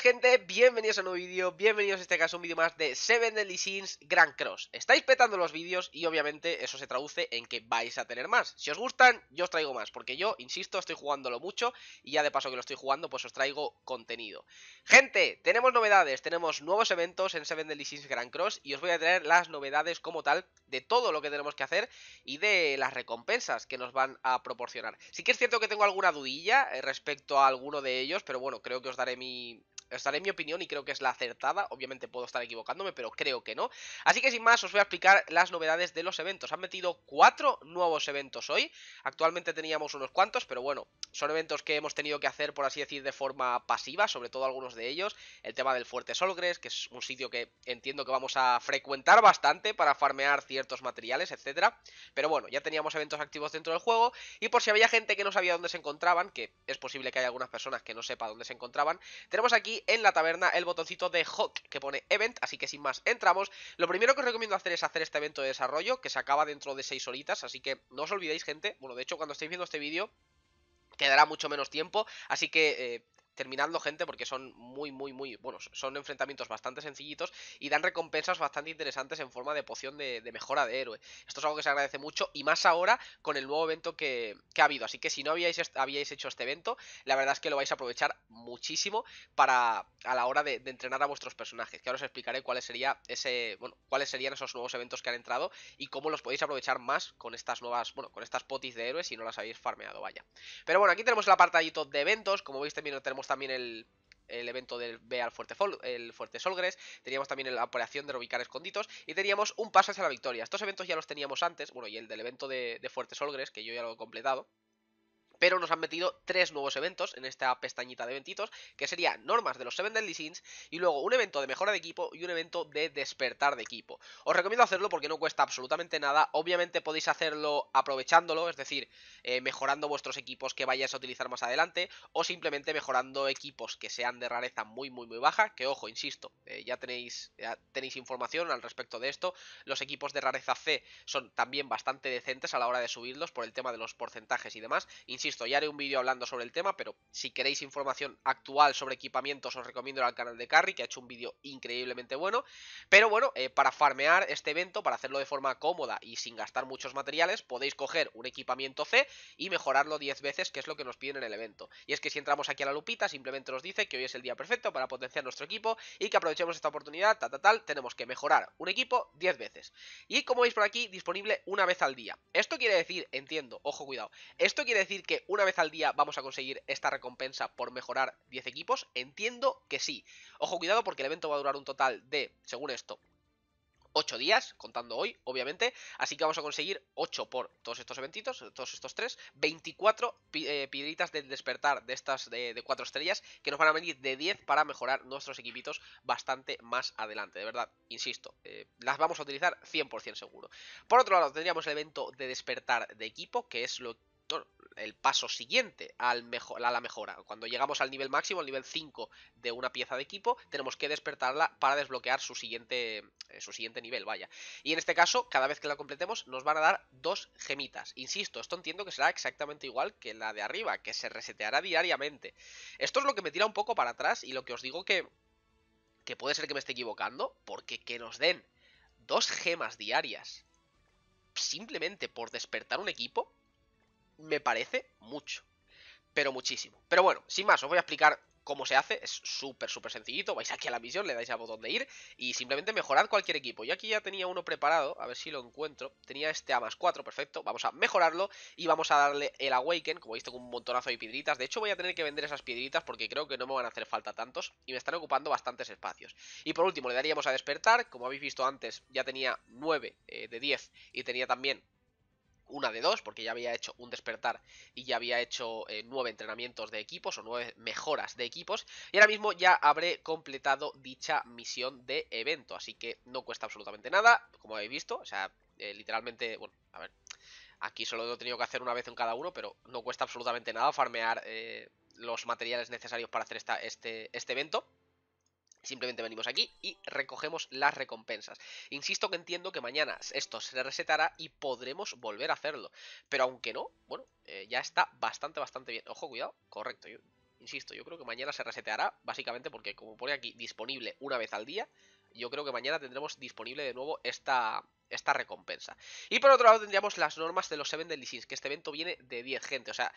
gente, bienvenidos a un nuevo vídeo, bienvenidos en este caso a un vídeo más de Seven Deadly Sins Grand Cross. Estáis petando los vídeos y obviamente eso se traduce en que vais a tener más. Si os gustan, yo os traigo más, porque yo, insisto, estoy jugándolo mucho Y ya de paso que lo estoy jugando, pues os traigo contenido. Gente, tenemos novedades, tenemos nuevos eventos en Seven Deadly Sins Grand Cross Y os voy a traer las novedades como tal de todo lo que tenemos que hacer Y de las recompensas que nos van a proporcionar. Sí que es cierto que tengo alguna dudilla eh, respecto a alguno de ellos, pero bueno, creo que os daré mi os daré mi opinión y creo que es la acertada. Obviamente puedo estar equivocándome, pero creo que no. Así que sin más, os voy a explicar las novedades de los eventos. Han metido cuatro nuevos eventos hoy. Actualmente teníamos unos cuantos, pero bueno, son eventos que hemos tenido que hacer, por así decir, de forma pasiva, sobre todo algunos de ellos. El tema del Fuerte Solgres, que es un sitio que entiendo que vamos a frecuentar bastante para farmear ciertos materiales, etcétera. Pero bueno, ya teníamos eventos activos dentro del juego. Y por si había gente que no sabía dónde se encontraban, que es posible que haya algunas personas que no sepa dónde se encontraban, tenemos aquí en la taberna el botoncito de Hawk que pone Event, así que sin más entramos. Lo primero que os recomiendo hacer es hacer este evento de desarrollo, que se acaba dentro de 6 horitas, así que no os olvidéis gente, bueno de hecho cuando estéis viendo este vídeo quedará mucho menos tiempo, así que eh, terminando gente porque son muy muy muy bueno son enfrentamientos bastante sencillitos y dan recompensas bastante interesantes en forma de poción de, mejora de héroe. Esto es algo que se agradece mucho y más ahora con el nuevo evento que, ha habido. Así que si no habíais, habíais hecho este evento la verdad es que lo vais a aprovechar muchísimo para a la hora de, entrenar a vuestros personajes que ahora os explicaré cuáles sería ese bueno cuáles serían esos nuevos eventos que han entrado y cómo los podéis aprovechar más con estas nuevas bueno con estas potis de héroes si no las habéis farmeado vaya. Pero bueno aquí tenemos el apartadito de eventos. Como veis también tenemos también el, evento del B al Fuerte, el Fuerte Solgres, teníamos también la operación de ubicar esconditos y teníamos un paso hacia la victoria. Estos eventos ya los teníamos antes, bueno, y el del evento de, de Fuerte Solgres, que yo ya lo he completado pero nos han metido tres nuevos eventos en esta pestañita de eventitos, que serían normas de los 7 Deadly Sins, y luego un evento de mejora de equipo y un evento de despertar de equipo. Os recomiendo hacerlo porque no cuesta absolutamente nada, obviamente podéis hacerlo aprovechándolo, es decir, eh, mejorando vuestros equipos que vayáis a utilizar más adelante, o simplemente mejorando equipos que sean de rareza muy muy muy baja, que ojo, insisto, eh, ya, tenéis, ya tenéis información al respecto de esto, los equipos de rareza C son también bastante decentes a la hora de subirlos por el tema de los porcentajes y demás, insisto, ya haré un vídeo hablando sobre el tema, pero si queréis información actual sobre equipamientos os recomiendo al canal de Carry, que ha hecho un vídeo increíblemente bueno. Pero bueno, eh, para farmear este evento, para hacerlo de forma cómoda y sin gastar muchos materiales, podéis coger un equipamiento C y mejorarlo 10 veces, que es lo que nos piden en el evento. Y es que si entramos aquí a la lupita, simplemente nos dice que hoy es el día perfecto para potenciar nuestro equipo y que aprovechemos esta oportunidad, tal, tal, tal, tenemos que mejorar un equipo 10 veces. Y como veis por aquí, disponible una vez al día. Esto quiere decir, entiendo, ojo cuidado, esto quiere decir que una vez al día vamos a conseguir esta recompensa por mejorar 10 equipos? Entiendo que sí. Ojo, cuidado porque el evento va a durar un total de, según esto, 8 días, contando hoy, obviamente. Así que vamos a conseguir 8 por todos estos eventitos, todos estos 3, 24 eh, piedritas del despertar de estas de, 4 estrellas que nos van a venir de 10 para mejorar nuestros equipitos bastante más adelante. De verdad, insisto, eh, las vamos a utilizar 100% seguro. Por otro lado, tendríamos el evento de despertar de equipo, que es lo el paso siguiente a la mejora. Cuando llegamos al nivel máximo, al nivel 5 de una pieza de equipo, tenemos que despertarla para desbloquear su siguiente, eh, su siguiente nivel, vaya. Y en este caso, cada vez que la completemos, nos van a dar dos gemitas. Insisto, esto entiendo que será exactamente igual que la de arriba, que se reseteará diariamente. Esto es lo que me tira un poco para atrás y lo que os digo que, que puede ser que me esté equivocando, porque que nos den dos gemas diarias simplemente por despertar un equipo, me parece mucho. Pero muchísimo. Pero bueno, sin más, os voy a explicar cómo se hace. Es súper, súper sencillito. Vais aquí a la misión, le dais al botón de ir y simplemente mejorad cualquier equipo. Yo aquí ya tenía uno preparado, a ver si lo encuentro. Tenía este A más 4, perfecto. Vamos a mejorarlo y vamos a darle el Awaken. Como veis, tengo un montonazo de piedritas. De hecho, voy a tener que vender esas piedritas porque creo que no me van a hacer falta tantos y me están ocupando bastantes espacios. Y por último, le daríamos a despertar. Como habéis visto antes, ya tenía 9 eh, de 10 y tenía también una de dos, porque ya había hecho un despertar y ya había hecho eh, nueve entrenamientos de equipos o nueve mejoras de equipos. Y ahora mismo ya habré completado dicha misión de evento, así que no cuesta absolutamente nada, como habéis visto. O sea, eh, literalmente, bueno, a ver, aquí solo lo he tenido que hacer una vez en cada uno, pero no cuesta absolutamente nada farmear eh, los materiales necesarios para hacer esta, este, este evento. Simplemente venimos aquí y recogemos las recompensas. Insisto que entiendo que mañana esto se resetará y podremos volver a hacerlo. Pero aunque no, bueno, eh, ya está bastante, bastante bien. Ojo, cuidado, correcto. insisto, yo creo que mañana se reseteará, básicamente porque como pone aquí disponible una vez al día, yo creo que mañana tendremos disponible de nuevo esta, esta recompensa. Y por otro lado tendríamos las normas de los 7 Deadly Sins, que este evento viene de 10 gente, o sea,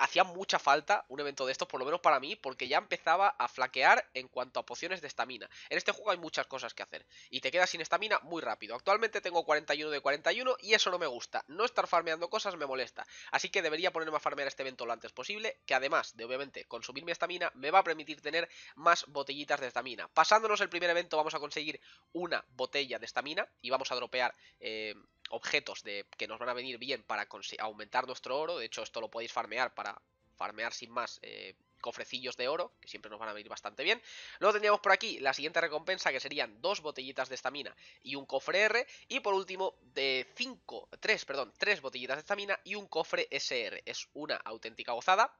hacía mucha falta un evento de estos, por lo menos para mí, porque ya empezaba a flaquear en cuanto a pociones de estamina. En este juego hay muchas cosas que hacer y te quedas sin estamina muy rápido. Actualmente tengo 41 de 41 y eso no me gusta. No estar farmeando cosas me molesta. Así que debería ponerme a farmear este evento lo antes posible, que además de obviamente consumir mi estamina, me va a permitir tener más botellitas de estamina. Pasándonos el primer evento vamos a conseguir una botella de estamina y vamos a dropear... Eh, objetos de, que nos van a venir bien para aumentar nuestro oro. De hecho, esto lo podéis farmear para farmear sin más eh, cofrecillos de oro, que siempre nos van a venir bastante bien. Luego tendríamos por aquí la siguiente recompensa, que serían dos botellitas de estamina y un cofre R. Y por último, de 5, 3, perdón, 3 botellitas de estamina y un cofre SR. Es una auténtica gozada.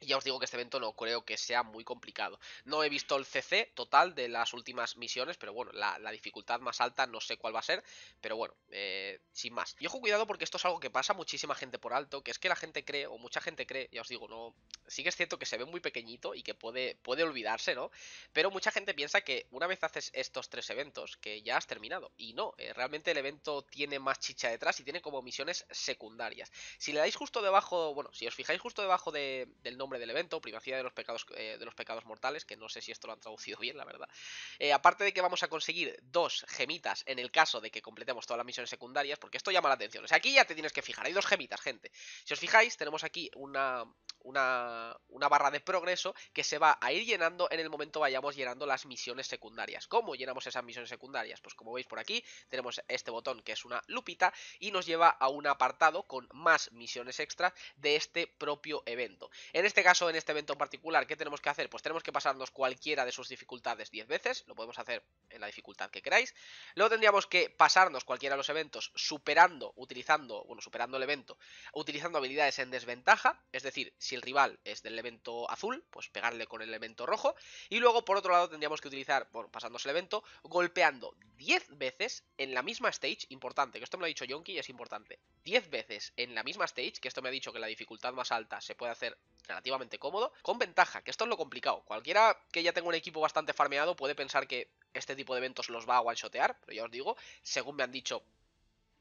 Ya os digo que este evento no creo que sea muy complicado. No he visto el CC total de las últimas misiones, pero bueno, la, dificultad más alta no sé cuál va a ser, pero bueno, eh, sin más. Y ojo cuidado porque esto es algo que pasa muchísima gente por alto, que es que la gente cree, o mucha gente cree, ya os digo, no... Sí que es cierto que se ve muy pequeñito y que puede, puede olvidarse, ¿no? Pero mucha gente piensa que una vez haces estos tres eventos, que ya has terminado. Y no, eh, realmente el evento tiene más chicha detrás y tiene como misiones secundarias. Si le dais justo debajo, bueno, si os fijáis justo debajo del nombre nombre del evento, privacidad de los pecados, eh, de los pecados mortales, que no sé si esto lo han traducido bien, la verdad. Eh, aparte de que vamos a conseguir dos gemitas en el caso de que completemos todas las misiones secundarias, porque esto llama la atención. O sea, aquí ya te tienes que fijar, hay dos gemitas, gente. Si os fijáis, tenemos aquí una, una, una barra de progreso que se va a ir llenando en el momento vayamos llenando las misiones secundarias. ¿Cómo llenamos esas misiones secundarias? Pues como veis por aquí, tenemos este botón que es una lupita y nos lleva a un apartado con más misiones extras de este propio evento. En este caso, en este evento en particular, ¿qué tenemos que hacer? Pues tenemos que pasarnos cualquiera de sus dificultades 10 veces, lo podemos hacer en la dificultad que queráis. Luego tendríamos que pasarnos cualquiera de los eventos superando, utilizando, bueno, superando el evento, utilizando habilidades en desventaja, es decir, si el rival es del evento azul, pues pegarle con el elemento rojo. Y luego, por otro lado, tendríamos que utilizar, bueno, pasándose el evento, golpeando 10 veces en la misma stage, importante, que esto me lo ha dicho Yonki y es importante, 10 veces en la misma stage, que esto me ha dicho que la dificultad más alta se puede hacer relativamente cómodo, con ventaja, que esto es lo complicado. Cualquiera que ya tenga un equipo bastante farmeado puede pensar que este tipo de eventos los va a one-shotear, pero ya os digo, según me han dicho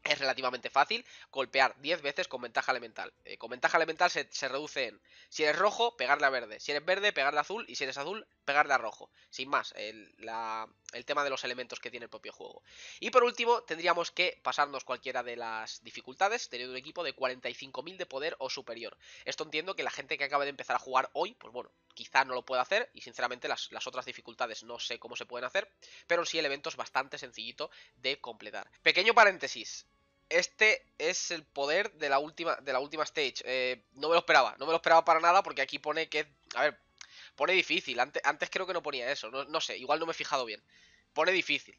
es relativamente fácil golpear 10 veces con ventaja elemental. Eh, con ventaja elemental se, reduce en, si eres rojo, pegarle a verde, si eres verde, pegarle a azul, y si eres azul, pegarle a rojo. Sin más, el, tema de los elementos que tiene el propio juego. Y por último, tendríamos que pasarnos cualquiera de las dificultades, teniendo un equipo de 45.000 de poder o superior. Esto entiendo que la gente que acaba de empezar a jugar hoy, pues bueno, quizá no lo pueda hacer, y sinceramente las, las otras dificultades no sé cómo se pueden hacer, pero sí el evento es bastante sencillito de completar. Pequeño paréntesis, este es el poder de la última, de la última stage. Eh, no me lo esperaba, no me lo esperaba para nada porque aquí pone que... A ver, pone difícil. Antes, antes creo que no ponía eso. No, no sé, igual no me he fijado bien. Pone difícil.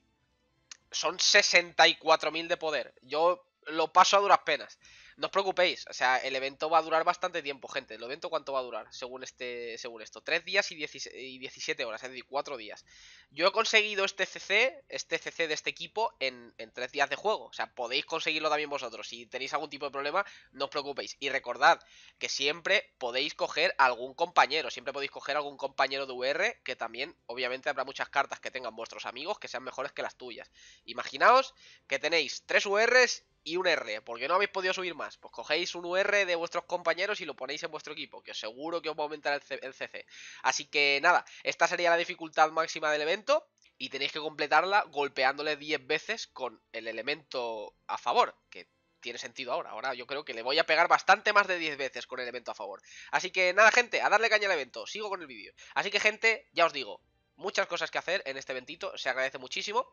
Son 64.000 de poder. Yo lo paso a duras penas. No os preocupéis, o sea, el evento va a durar bastante tiempo, gente. ¿El evento cuánto va a durar? Según este según esto. 3 días y, 17 horas, es decir, 4 días. Yo he conseguido este CC, este CC de este equipo, en, en 3 días de juego. O sea, podéis conseguirlo también vosotros. Si tenéis algún tipo de problema, no os preocupéis. Y recordad que siempre podéis coger algún compañero. Siempre podéis coger algún compañero de UR, que también, obviamente, habrá muchas cartas que tengan vuestros amigos que sean mejores que las tuyas. Imaginaos que tenéis 3 URs y un R, porque no habéis podido subir más. Pues cogéis un UR de vuestros compañeros y lo ponéis en vuestro equipo, que os seguro que os va a aumentar el, CC. Así que nada, esta sería la dificultad máxima del evento y tenéis que completarla golpeándole 10 veces con el elemento a favor, que tiene sentido ahora. Ahora yo creo que le voy a pegar bastante más de 10 veces con el evento a favor. Así que nada, gente, a darle caña al evento. Sigo con el vídeo. Así que, gente, ya os digo, muchas cosas que hacer en este eventito. Se agradece muchísimo.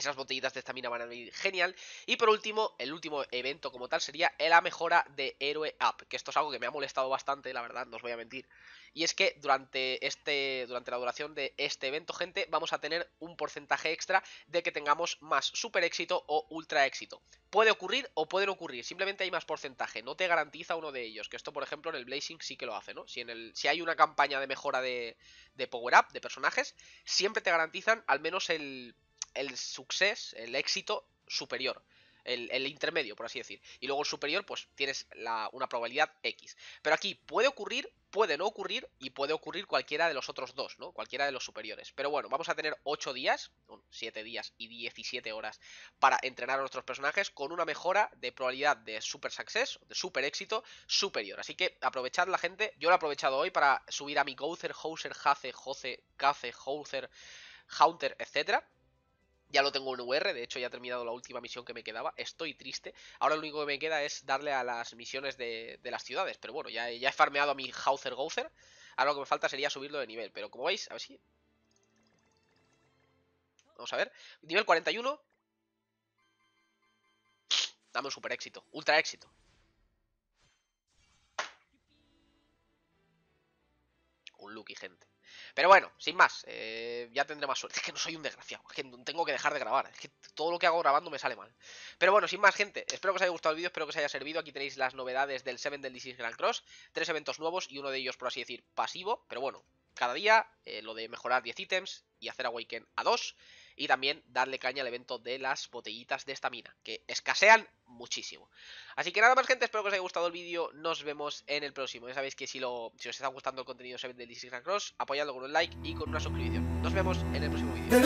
Esas botellitas de estamina van a venir genial. Y por último, el último evento como tal sería la mejora de héroe up. Que esto es algo que me ha molestado bastante, la verdad, no os voy a mentir. Y es que durante, este, durante la duración de este evento, gente, vamos a tener un porcentaje extra de que tengamos más super éxito o ultra éxito. Puede ocurrir o pueden ocurrir, simplemente hay más porcentaje, no te garantiza uno de ellos. Que esto, por ejemplo, en el Blazing sí que lo hace, ¿no? Si, en el, si hay una campaña de mejora de, de power up, de personajes, siempre te garantizan al menos el el success, el éxito superior. El, intermedio, por así decir. Y luego el superior, pues tienes una probabilidad X. Pero aquí puede ocurrir puede no ocurrir y puede ocurrir cualquiera de los otros dos, ¿no? Cualquiera de los superiores. Pero bueno, vamos a tener 8 días, 7 días y 17 horas para entrenar a nuestros personajes con una mejora de probabilidad de super success, de super éxito superior. Así que aprovechad la gente, yo lo he aprovechado hoy para subir a mi Gouther, Hauser, Hace, Joce, Cace, Hauser, Haunter, etcétera ya lo tengo en VR, de hecho ya he terminado la última misión que me quedaba. Estoy triste. Ahora lo único que me queda es darle a las misiones de, las ciudades. Pero bueno, ya, ya he farmeado a mi Hauser Gouther. Ahora lo que me falta sería subirlo de nivel. Pero como veis, a ver si... Vamos a ver. Nivel 41. Dame un super éxito. Ultra éxito. Un Lucky, gente. Pero bueno, sin más, eh, ya tendré más suerte. Es que no soy un desgraciado, tengo que dejar de grabar. Es que todo lo que hago grabando me sale mal. Pero bueno, sin más, gente, espero que os haya gustado el vídeo, espero que os haya servido. Aquí tenéis las novedades del 7 del DC Grand Cross. Tres eventos nuevos y uno de ellos, por así decir, pasivo. Pero bueno, cada día, eh, lo de mejorar 10 ítems y hacer Awaken a 2 y también darle caña al evento de las botellitas de estamina, que escasean muchísimo. Así que nada más gente, espero que os haya gustado el vídeo, nos vemos en el próximo. Ya sabéis que si, lo, si os está gustando el contenido de del DC Cross, apoyadlo con un like y con una suscripción. Nos vemos en el próximo vídeo.